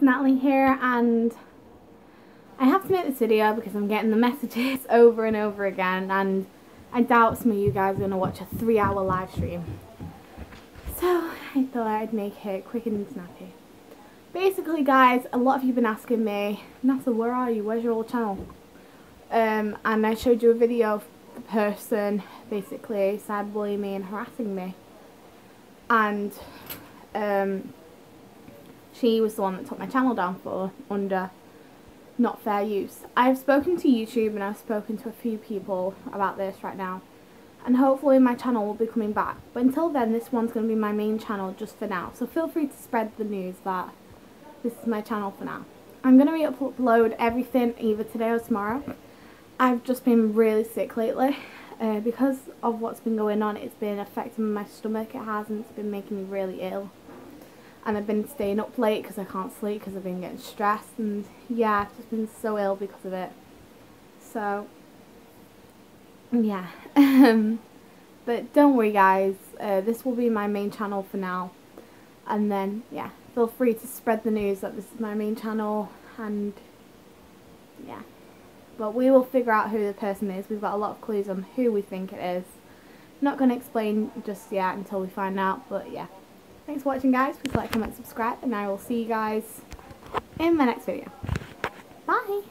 Natalie here and I have to make this video because I'm getting the messages over and over again and I doubt some of you guys are going to watch a three hour live stream. So I thought I'd make it quick and snappy. Basically guys, a lot of you have been asking me, Natalie where are you, where's your old channel? Um, and I showed you a video of the person basically cyberbullying me and harassing me. And um, she was the one that took my channel down for under not fair use. I've spoken to YouTube and I've spoken to a few people about this right now and hopefully my channel will be coming back but until then this one's going to be my main channel just for now so feel free to spread the news that this is my channel for now. I'm going to re-upload everything either today or tomorrow. I've just been really sick lately uh, because of what's been going on it's been affecting my stomach it has and it's been making me really ill and I've been staying up late because I can't sleep because I've been getting stressed and yeah I've just been so ill because of it. So yeah. But don't worry guys. Uh, this will be my main channel for now. And then yeah feel free to spread the news that this is my main channel and yeah. But we will figure out who the person is. We've got a lot of clues on who we think it is. Not going to explain just yet until we find out but yeah Thanks for watching guys. Please like, comment, subscribe, and I will see you guys in my next video. Bye!